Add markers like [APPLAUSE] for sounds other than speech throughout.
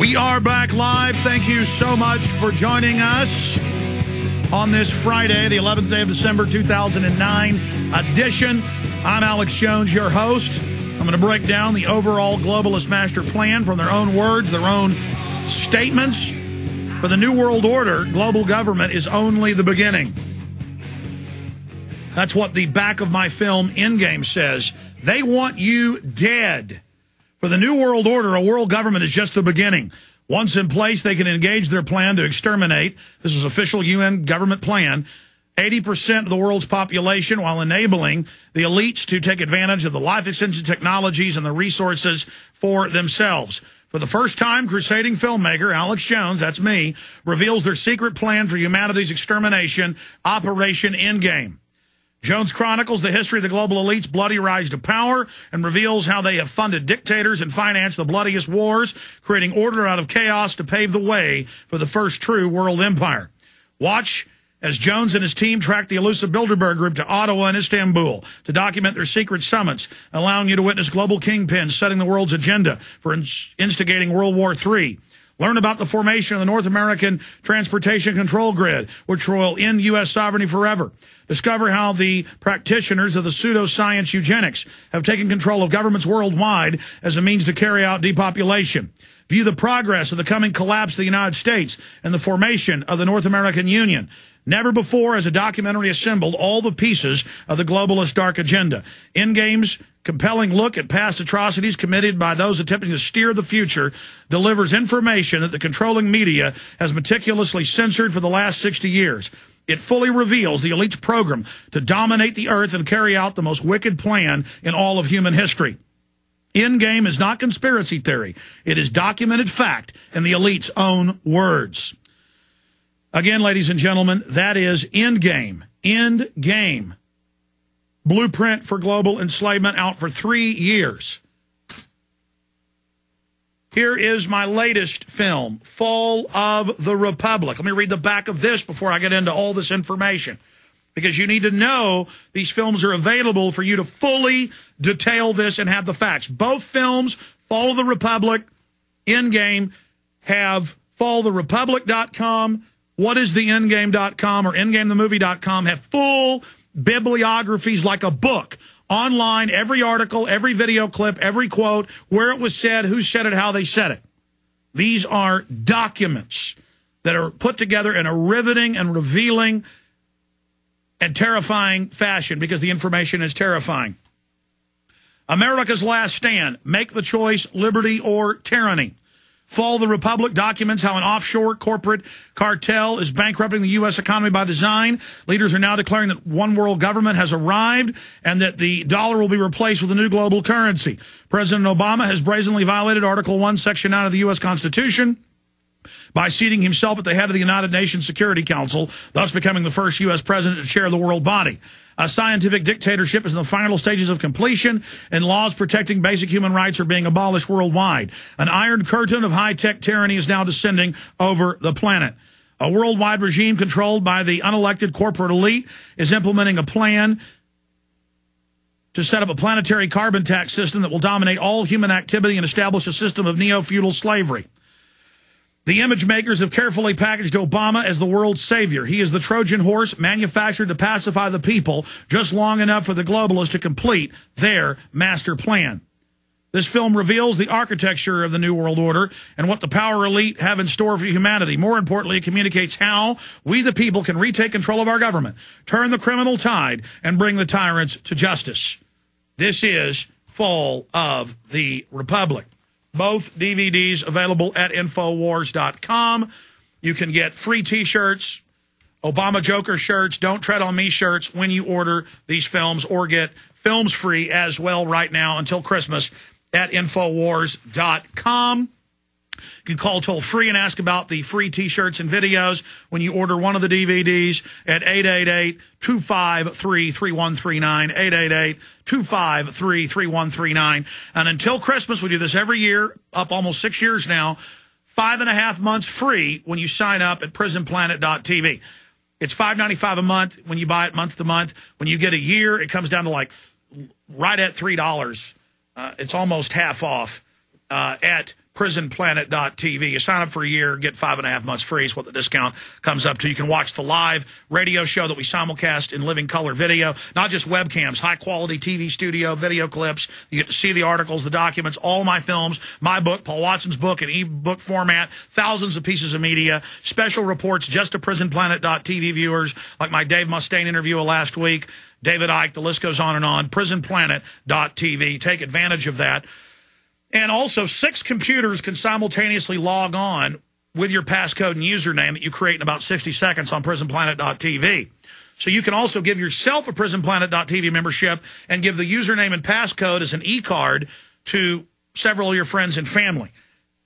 We are back live. Thank you so much for joining us on this Friday, the 11th day of December 2009 edition. I'm Alex Jones, your host. I'm going to break down the overall globalist master plan from their own words, their own statements. For the New World Order, global government is only the beginning. That's what the back of my film Endgame says. They want you dead. For the New World Order, a world government is just the beginning. Once in place, they can engage their plan to exterminate. This is official UN government plan. 80% of the world's population while enabling the elites to take advantage of the life extension technologies and the resources for themselves. For the first time, crusading filmmaker Alex Jones, that's me, reveals their secret plan for humanity's extermination, Operation Endgame. Jones chronicles the history of the global elite's bloody rise to power and reveals how they have funded dictators and financed the bloodiest wars, creating order out of chaos to pave the way for the first true world empire. Watch as Jones and his team track the elusive Bilderberg group to Ottawa and Istanbul to document their secret summits, allowing you to witness global kingpins setting the world's agenda for instigating World War III. Learn about the formation of the North American Transportation Control Grid, which will end U.S. sovereignty forever. Discover how the practitioners of the pseudoscience eugenics have taken control of governments worldwide as a means to carry out depopulation. View the progress of the coming collapse of the United States and the formation of the North American Union. Never before has a documentary assembled all the pieces of the globalist dark agenda. Endgame's compelling look at past atrocities committed by those attempting to steer the future delivers information that the controlling media has meticulously censored for the last 60 years. It fully reveals the elite's program to dominate the earth and carry out the most wicked plan in all of human history. Endgame is not conspiracy theory. It is documented fact in the elite's own words. Again, ladies and gentlemen, that is Endgame. End game. Blueprint for Global Enslavement out for three years. Here is my latest film, Fall of the Republic. Let me read the back of this before I get into all this information. Because you need to know these films are available for you to fully detail this and have the facts. Both films, Fall of the Republic, Endgame, have falltherepublic.com whatistheendgame.com or endgamethemovie.com have full bibliographies like a book online, every article, every video clip, every quote, where it was said, who said it, how they said it. These are documents that are put together in a riveting and revealing and terrifying fashion because the information is terrifying. America's Last Stand. Make the choice, liberty or tyranny. Fall the Republic documents how an offshore corporate cartel is bankrupting the U.S. economy by design. Leaders are now declaring that one world government has arrived and that the dollar will be replaced with a new global currency. President Obama has brazenly violated Article 1, Section 9 of the U.S. Constitution by seating himself at the head of the United Nations Security Council, thus becoming the first U.S. president to chair the world body. A scientific dictatorship is in the final stages of completion, and laws protecting basic human rights are being abolished worldwide. An iron curtain of high-tech tyranny is now descending over the planet. A worldwide regime controlled by the unelected corporate elite is implementing a plan to set up a planetary carbon tax system that will dominate all human activity and establish a system of neo-feudal slavery. The image makers have carefully packaged Obama as the world's savior. He is the Trojan horse manufactured to pacify the people just long enough for the globalists to complete their master plan. This film reveals the architecture of the New World Order and what the power elite have in store for humanity. More importantly, it communicates how we, the people, can retake control of our government, turn the criminal tide, and bring the tyrants to justice. This is Fall of the Republic. Both DVDs available at Infowars.com. You can get free T-shirts, Obama Joker shirts, Don't Tread on Me shirts when you order these films or get films free as well right now until Christmas at Infowars.com. You can call toll free and ask about the free t-shirts and videos when you order one of the DVDs at 888-253-3139, 888-253-3139. And until Christmas, we do this every year, up almost six years now, five and a half months free when you sign up at prisonplanet.tv. It's five ninety five a month when you buy it month to month. When you get a year, it comes down to like right at $3. Uh, it's almost half off uh, at prisonplanet.tv. You sign up for a year, get five and a half months free is what the discount comes up to. You can watch the live radio show that we simulcast in living color video, not just webcams, high quality TV studio, video clips. You get to see the articles, the documents, all my films, my book, Paul Watson's book in ebook format, thousands of pieces of media, special reports just to prisonplanet.tv viewers, like my Dave Mustaine interview last week, David Icke, the list goes on and on, prisonplanet.tv. Take advantage of that. And also, six computers can simultaneously log on with your passcode and username that you create in about 60 seconds on prisonplanet.tv. So you can also give yourself a prisonplanet.tv membership and give the username and passcode as an e-card to several of your friends and family.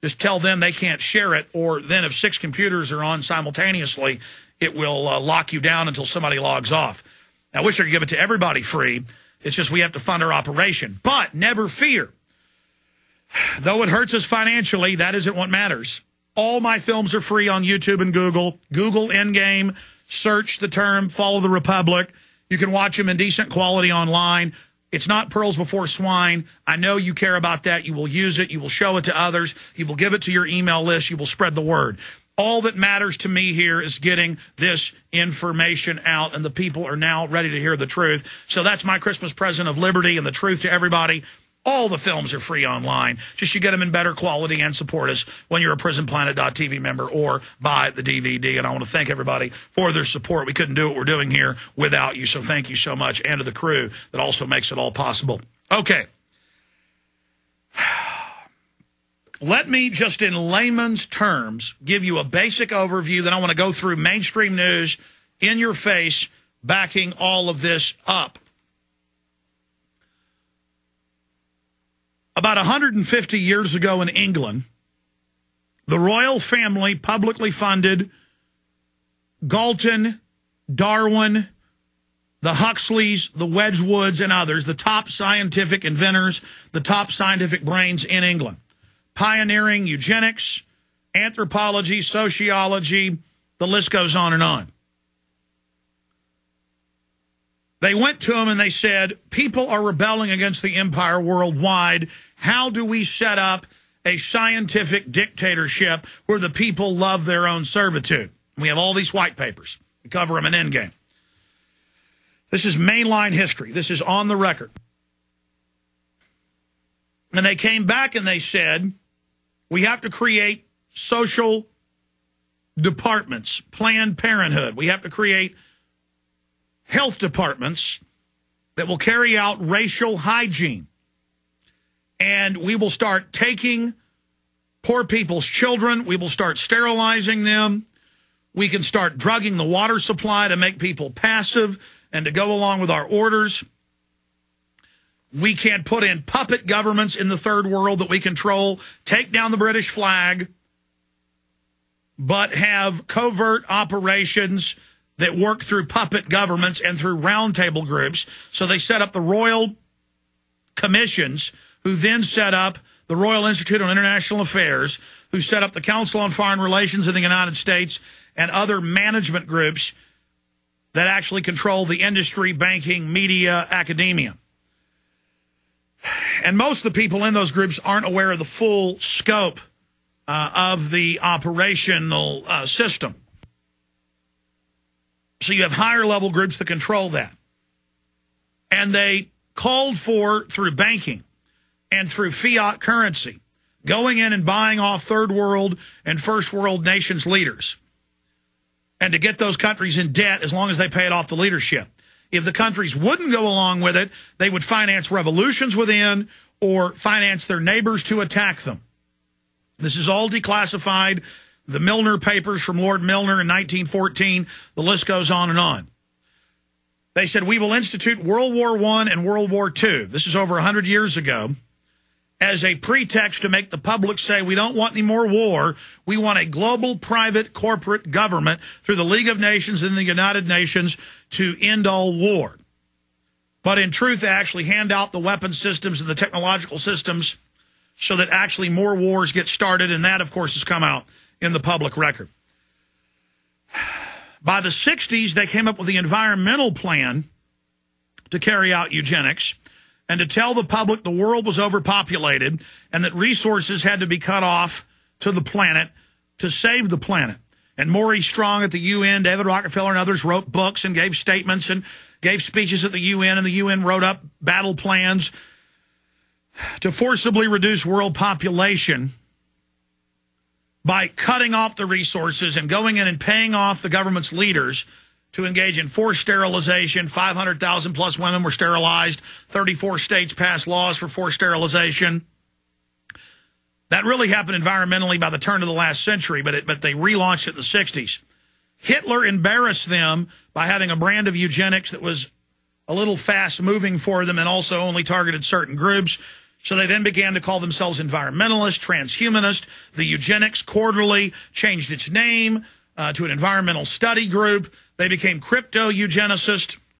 Just tell them they can't share it, or then if six computers are on simultaneously, it will uh, lock you down until somebody logs off. I wish I could give it to everybody free. It's just we have to fund our operation. But never fear. Though it hurts us financially, that isn't what matters. All my films are free on YouTube and Google. Google Endgame, search the term Fall of the Republic. You can watch them in decent quality online. It's not pearls before swine. I know you care about that. You will use it. You will show it to others. You will give it to your email list. You will spread the word. All that matters to me here is getting this information out, and the people are now ready to hear the truth. So that's my Christmas present of liberty and the truth to everybody. All the films are free online. Just you get them in better quality and support us when you're a prisonplanet.tv member or buy the DVD. And I want to thank everybody for their support. We couldn't do what we're doing here without you. So thank you so much. And to the crew that also makes it all possible. Okay. [SIGHS] Let me just in layman's terms give you a basic overview. Then I want to go through mainstream news in your face, backing all of this up. About 150 years ago in England, the royal family publicly funded Galton, Darwin, the Huxleys, the Wedgwoods, and others, the top scientific inventors, the top scientific brains in England, pioneering eugenics, anthropology, sociology, the list goes on and on. They went to him and they said, people are rebelling against the empire worldwide. How do we set up a scientific dictatorship where the people love their own servitude? We have all these white papers. We cover them in Endgame. This is mainline history. This is on the record. And they came back and they said, we have to create social departments, Planned Parenthood. We have to create health departments that will carry out racial hygiene and we will start taking poor people's children. We will start sterilizing them. We can start drugging the water supply to make people passive and to go along with our orders. We can put in puppet governments in the third world that we control, take down the British flag, but have covert operations that work through puppet governments and through roundtable groups. So they set up the royal commissions who then set up the Royal Institute on International Affairs, who set up the Council on Foreign Relations in the United States, and other management groups that actually control the industry, banking, media, academia. And most of the people in those groups aren't aware of the full scope uh, of the operational uh, system. So you have higher level groups that control that. And they called for, through banking, and through fiat currency, going in and buying off third world and first world nations leaders, and to get those countries in debt as long as they paid off the leadership. If the countries wouldn't go along with it, they would finance revolutions within or finance their neighbors to attack them. This is all declassified. The Milner papers from Lord Milner in 1914, the list goes on and on. They said, we will institute World War I and World War II. This is over 100 years ago as a pretext to make the public say we don't want any more war. We want a global private corporate government through the League of Nations and the United Nations to end all war. But in truth, they actually hand out the weapon systems and the technological systems so that actually more wars get started. And that, of course, has come out in the public record. By the 60s, they came up with the environmental plan to carry out eugenics. And to tell the public the world was overpopulated and that resources had to be cut off to the planet to save the planet. And Maurice Strong at the UN, David Rockefeller and others wrote books and gave statements and gave speeches at the UN, and the UN wrote up battle plans to forcibly reduce world population by cutting off the resources and going in and paying off the government's leaders to engage in forced sterilization. 500,000 plus women were sterilized. 34 states passed laws for forced sterilization. That really happened environmentally by the turn of the last century, but it, but they relaunched it in the 60s. Hitler embarrassed them by having a brand of eugenics that was a little fast moving for them and also only targeted certain groups. So they then began to call themselves environmentalist, transhumanist. The Eugenics Quarterly changed its name uh, to an environmental study group. They became crypto eugenicist.